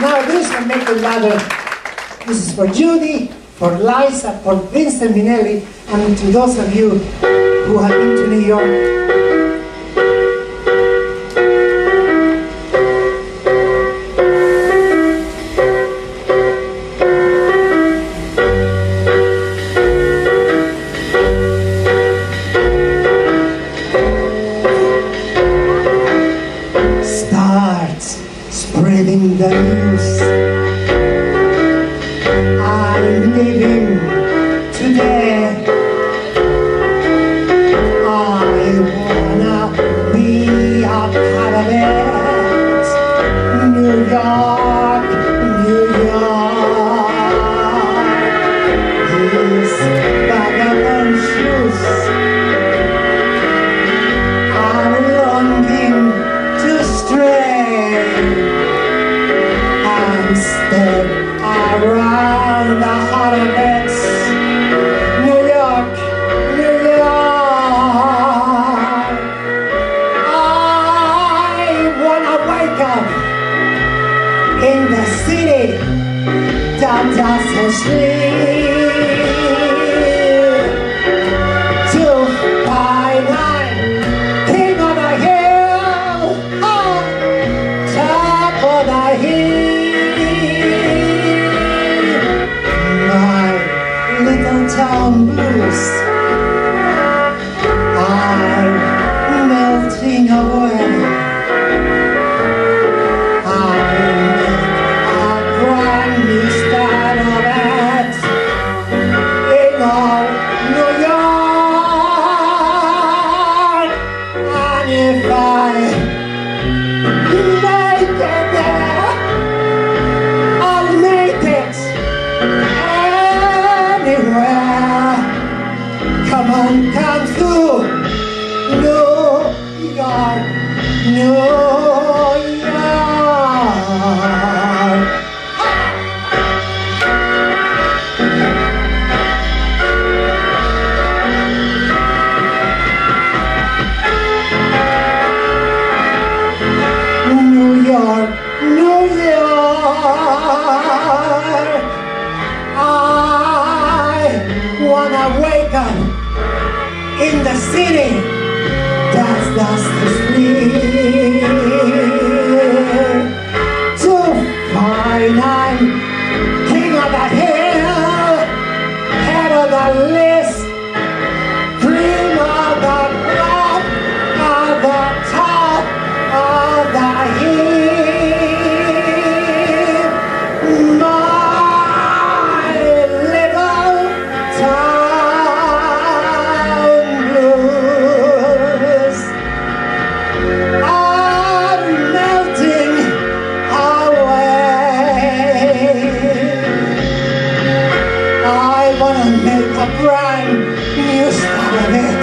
Now this can make them. This is for Judy, for Liza, for Vincent Minnelli, and to those of you who have been to New York days around the. New York, New York. I wanna wake up in the city that doesn't sleep. Town Blues are melting away. comes through. in the city. That's, that's the spirit to find out. prime, you started.